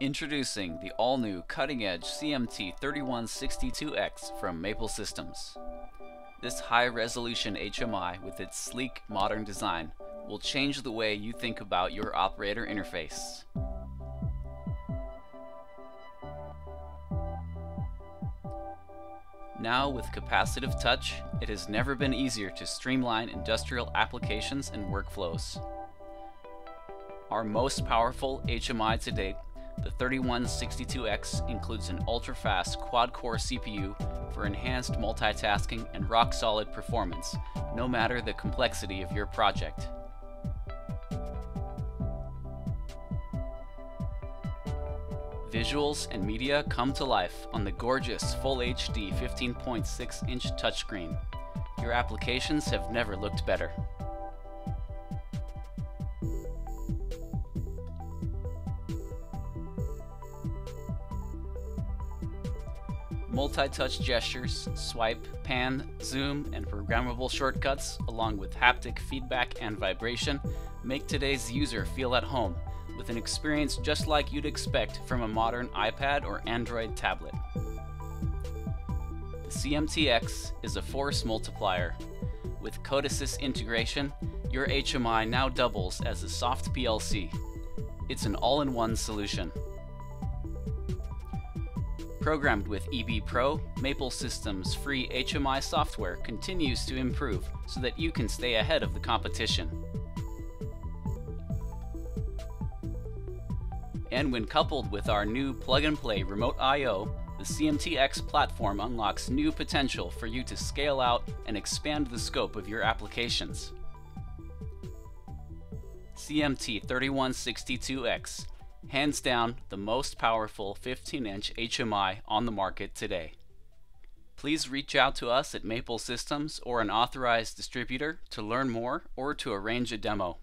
Introducing the all-new cutting-edge CMT 3162X from Maple Systems. This high-resolution HMI with its sleek, modern design will change the way you think about your operator interface. Now with capacitive touch, it has never been easier to streamline industrial applications and workflows. Our most powerful HMI to date the 3162X includes an ultra-fast quad-core CPU for enhanced multitasking and rock-solid performance, no matter the complexity of your project. Visuals and media come to life on the gorgeous Full HD 15.6 inch touchscreen. Your applications have never looked better. Multi-touch gestures, swipe, pan, zoom, and programmable shortcuts, along with haptic feedback and vibration, make today's user feel at home, with an experience just like you'd expect from a modern iPad or Android tablet. The CMTX is a force multiplier. With Codesys integration, your HMI now doubles as a soft PLC. It's an all-in-one solution. Programmed with EB Pro, Maple Systems' free HMI software continues to improve so that you can stay ahead of the competition. And when coupled with our new plug-and-play Remote I.O., the CMTX platform unlocks new potential for you to scale out and expand the scope of your applications. CMT 3162X hands down the most powerful 15-inch HMI on the market today. Please reach out to us at Maple Systems or an authorized distributor to learn more or to arrange a demo.